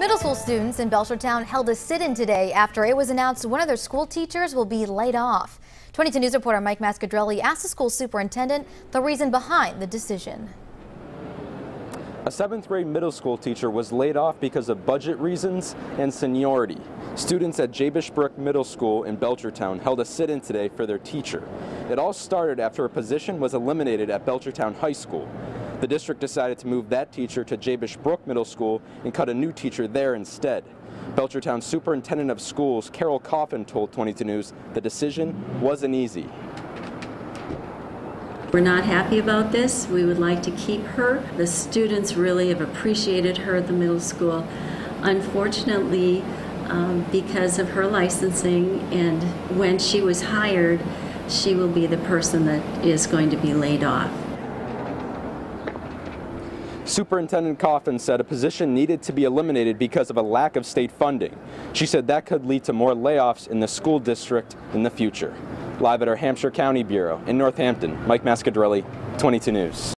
Middle school students in Belchertown held a sit-in today after it was announced one of their school teachers will be laid off. 22 News reporter Mike Masciadrelli asked the school superintendent the reason behind the decision. A seventh grade middle school teacher was laid off because of budget reasons and seniority. Students at Jabish Brook Middle School in Belchertown held a sit-in today for their teacher. It all started after a position was eliminated at Belchertown High School. The district decided to move that teacher to Jabish Brook Middle School and cut a new teacher there instead. Belchertown Superintendent of Schools Carol Coffin told 22 News the decision wasn't easy. We're not happy about this. We would like to keep her. The students really have appreciated her at the middle school. Unfortunately, um, because of her licensing and when she was hired, she will be the person that is going to be laid off. Superintendent Coffin said a position needed to be eliminated because of a lack of state funding. She said that could lead to more layoffs in the school district in the future. Live at our Hampshire County Bureau in Northampton, Mike Masciadrelli, 22 News.